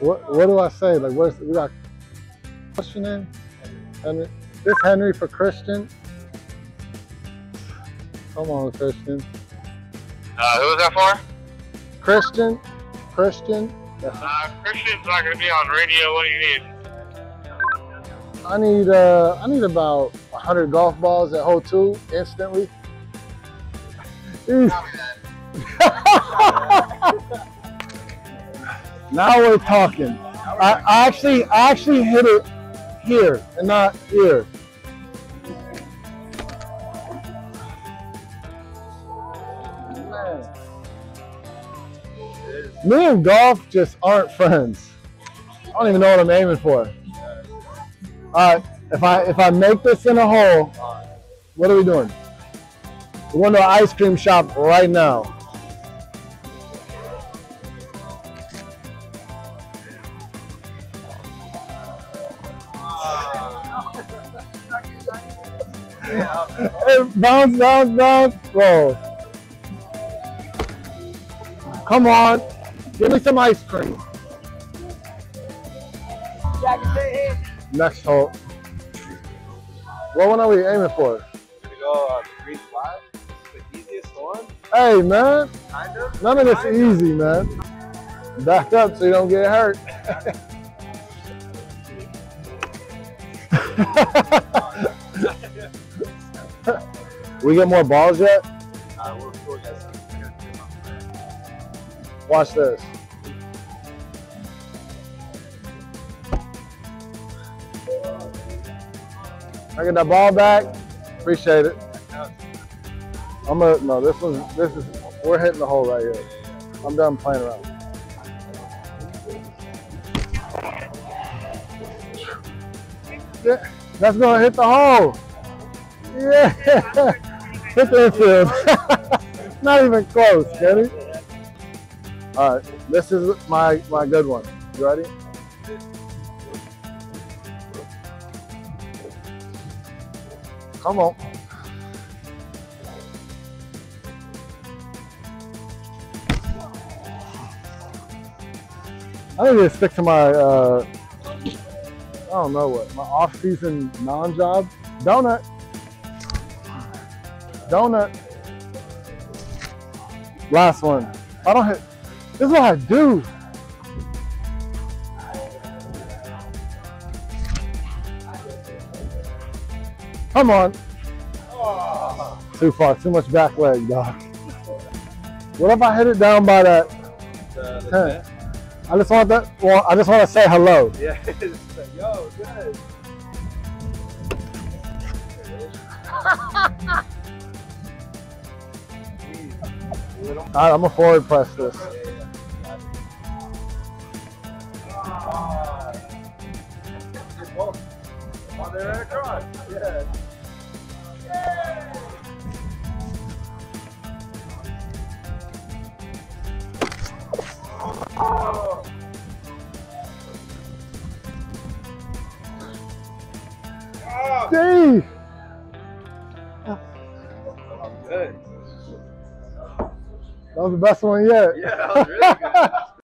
What what do I say? Like what's we got name? Henry. This Henry for Christian. Come on, Christian. Uh, who was that for? Christian. Christian. Uh, Christian's not going to be on radio. What do you need? I need uh I need about hundred golf balls at hole two instantly. now we're talking. I, actually I actually hit it here and not here. Me and golf just aren't friends. I don't even know what I'm aiming for. All right, if I if I make this in a hole, what are we doing? We're going to an ice cream shop right now. Bounce, bounce, bounce, roll. Come on, give me some ice cream. Next hole. What one are we aiming for? To go uh, green flat, the easiest one, Hey man, kind of. none of this is easy, man. Back up so you don't get hurt. we get more balls yet? Uh, we'll, we'll get. Watch this. I get that ball back. Appreciate it. I'm gonna no. This was this is we're hitting the hole right here. I'm done playing around. Yeah, that's gonna hit the hole. Yeah, hit the infield. Not even close, Kenny. All right, this is my my good one. You ready? Come on. I need to stick to my uh, I don't know what my off-season non-job donut. Donut. Last one. I don't hit. This is what I do. Come on. Too far. Too much back leg, dog. What if I hit it down by that? The, the Ten. net. I just want that. Well, I just want to say hello. Yeah, yo, good. All right, I'm gonna forward press this. On oh, there right across. Yeah. Dave. Good. That was the best one yet. Yeah, that was really good.